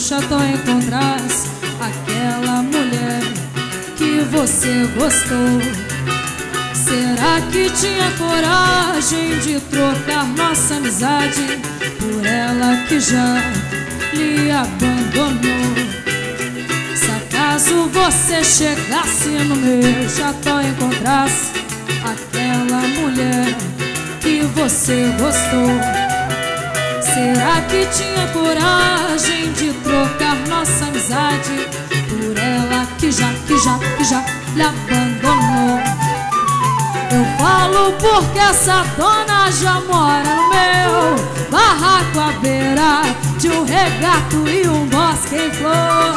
e encontrasse aquela mulher que você gostou? Será que tinha coragem de trocar nossa amizade por ela que já lhe abandonou? Se acaso você chegasse no meu chateau e encontrasse aquela mulher que você gostou? Será que tinha coragem de trocar nossa amizade por ela que já, que já, que já lhe abandonou? Eu falo porque essa dona já mora no meu barraco à beira de um regato e um bosque em flor.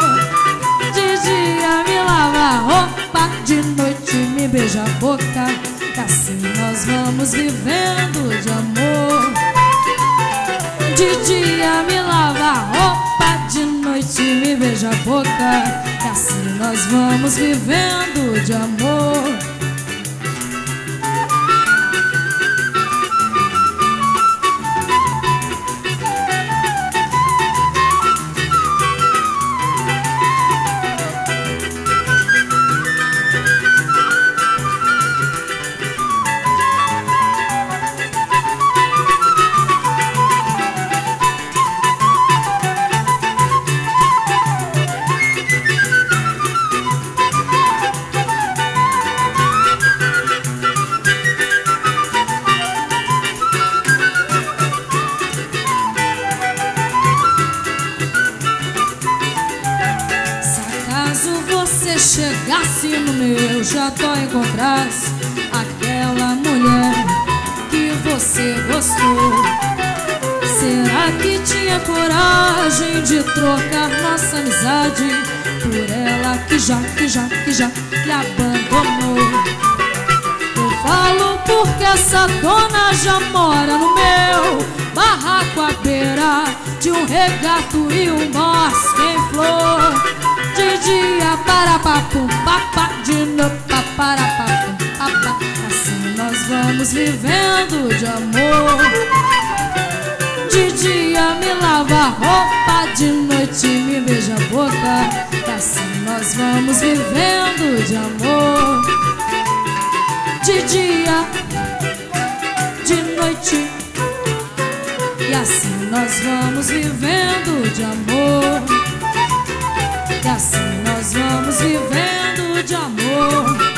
De dia me lava a roupa, de noite me beija a boca, assim nós vamos vivendo. De dia me lava a roupa, de noite me beija a boca. E assim nós vamos vivendo de amor. Você chegasse no meu jató e encontrasse aquela mulher que você gostou Será que tinha coragem de trocar nossa amizade por ela que já, que já, que já lhe abandonou? Eu falo porque essa dona já mora vivendo de amor. De dia me lava a roupa, de noite me beija a boca. Assim nós vamos vivendo de amor. De dia, de noite. E assim nós vamos vivendo de amor. E assim nós vamos vivendo de amor.